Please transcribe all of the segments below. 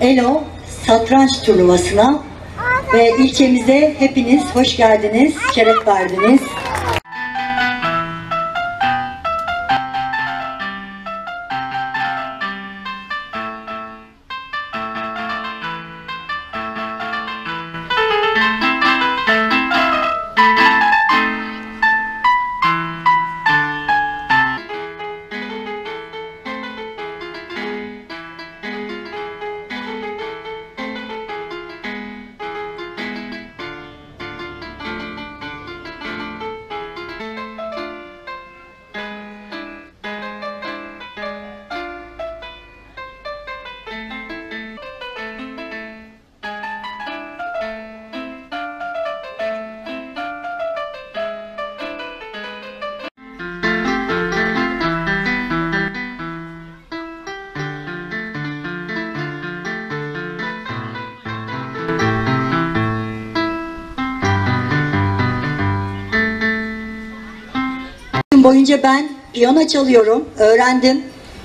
Elo satranç turnuvasına ve ilçemize hepiniz hoş geldiniz, şeref verdiniz. Boyunca ben piyano çalıyorum, öğrendim.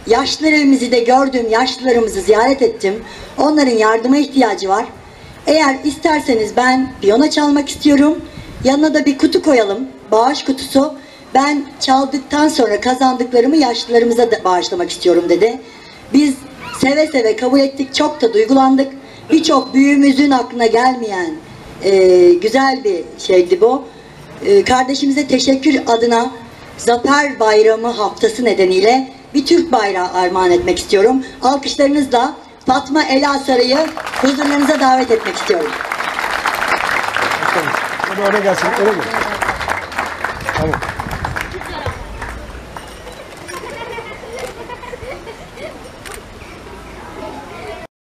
Yaşlılarımızı da gördüm, yaşlılarımızı ziyaret ettim. Onların yardıma ihtiyacı var. Eğer isterseniz ben piyano çalmak istiyorum. Yanına da bir kutu koyalım, bağış kutusu. Ben çaldıktan sonra kazandıklarımı yaşlılarımıza da bağışlamak istiyorum dedi. Biz seve seve kabul ettik, çok da duygulandık. Birçok büyüğümüzün aklına gelmeyen e, güzel bir şeydi bu. E, kardeşimize teşekkür adına Zafer Bayramı haftası nedeniyle bir Türk bayrağı armağan etmek istiyorum. Alkışlarınızla Fatma Ela Sarı'yı huzurlarınıza davet etmek istiyorum. Hadi oraya gelsin, oraya gel. Tamam.